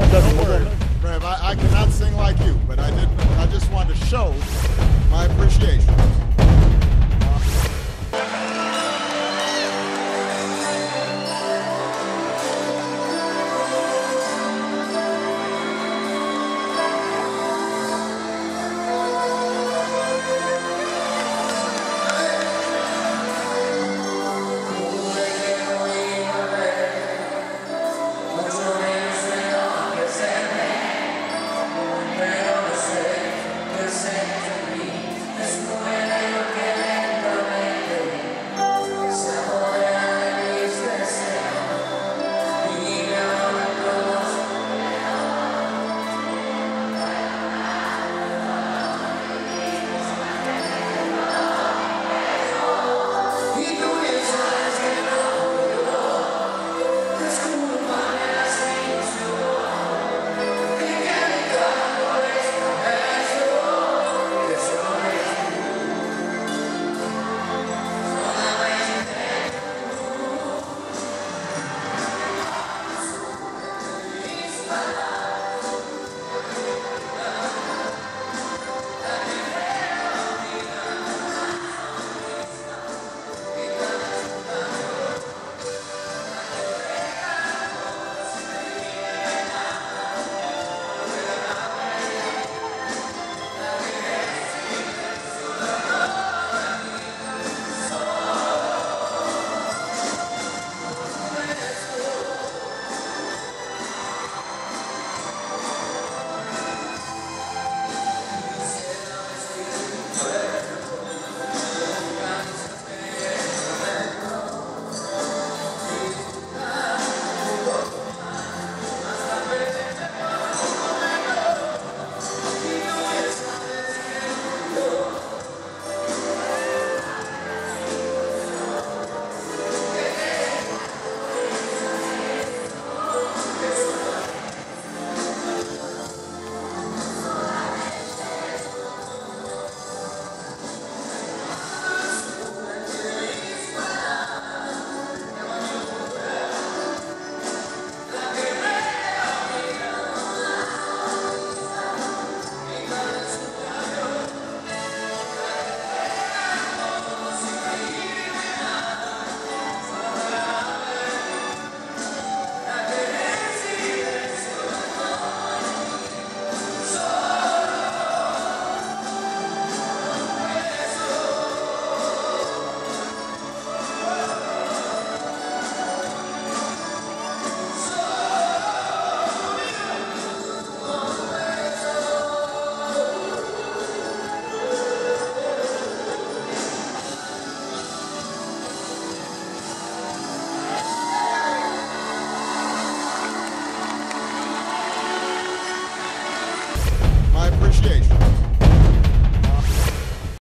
Don't worry, Rev. I, I cannot sing like you, but I did. I just wanted to show my appreciation. Appreciation.